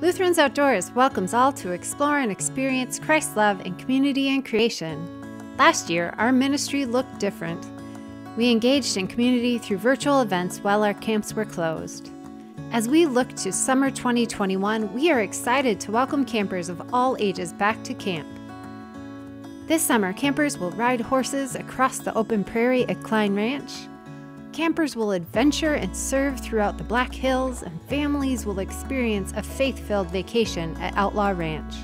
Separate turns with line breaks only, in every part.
Lutherans Outdoors welcomes all to explore and experience Christ's love in community and creation. Last year, our ministry looked different. We engaged in community through virtual events while our camps were closed. As we look to summer 2021, we are excited to welcome campers of all ages back to camp. This summer, campers will ride horses across the open prairie at Klein Ranch, Campers will adventure and serve throughout the Black Hills, and families will experience a faith filled vacation at Outlaw Ranch.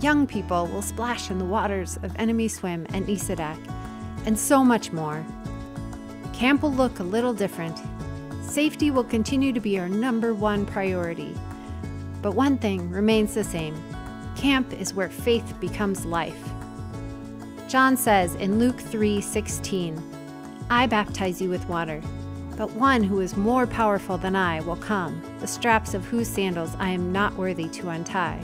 Young people will splash in the waters of Enemy Swim and NeSoDak, and so much more. Camp will look a little different. Safety will continue to be our number one priority. But one thing remains the same camp is where faith becomes life. John says in Luke 3 16, I baptize you with water, but one who is more powerful than I will come, the straps of whose sandals I am not worthy to untie.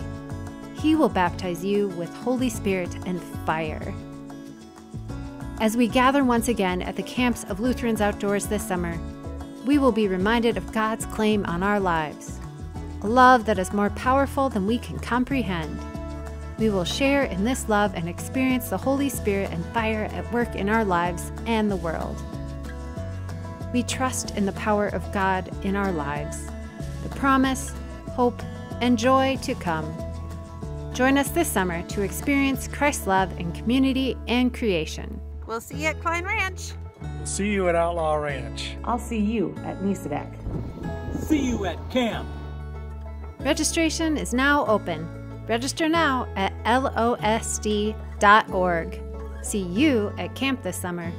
He will baptize you with Holy Spirit and fire. As we gather once again at the camps of Lutherans Outdoors this summer, we will be reminded of God's claim on our lives a love that is more powerful than we can comprehend. We will share in this love and experience the Holy Spirit and fire at work in our lives and the world. We trust in the power of God in our lives, the promise, hope, and joy to come. Join us this summer to experience Christ's love in community and creation.
We'll see you at Klein Ranch.
We'll see you at Outlaw Ranch.
I'll see you at NeSoDak.
See you at camp.
Registration is now open. Register now at losd.org. See you at camp this summer.